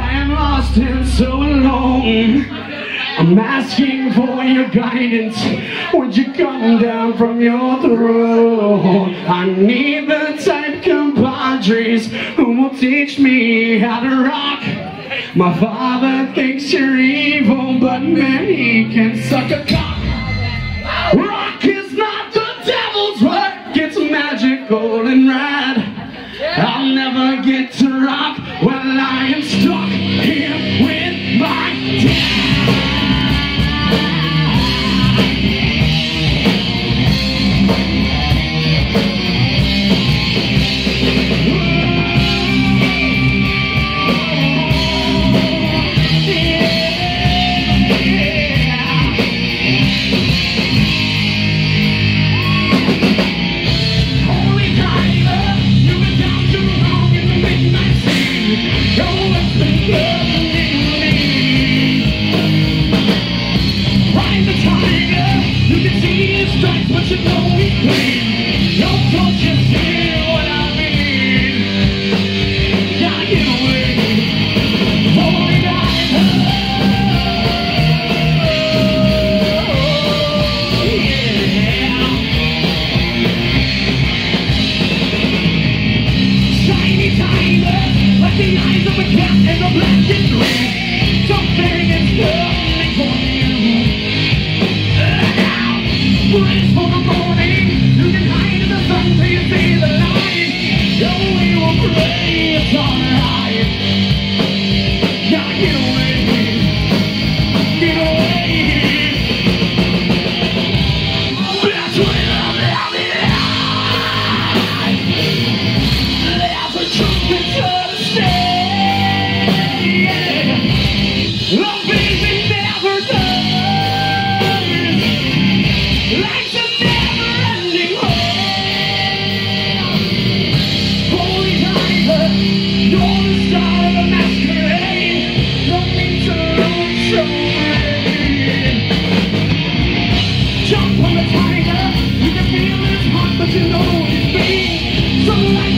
I am lost and so alone I'm asking for your guidance Would you come down from your throne? I need the type compadres Who will teach me how to rock My father thinks you're evil But man, he can suck a cock Rock!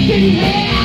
Kitty hair.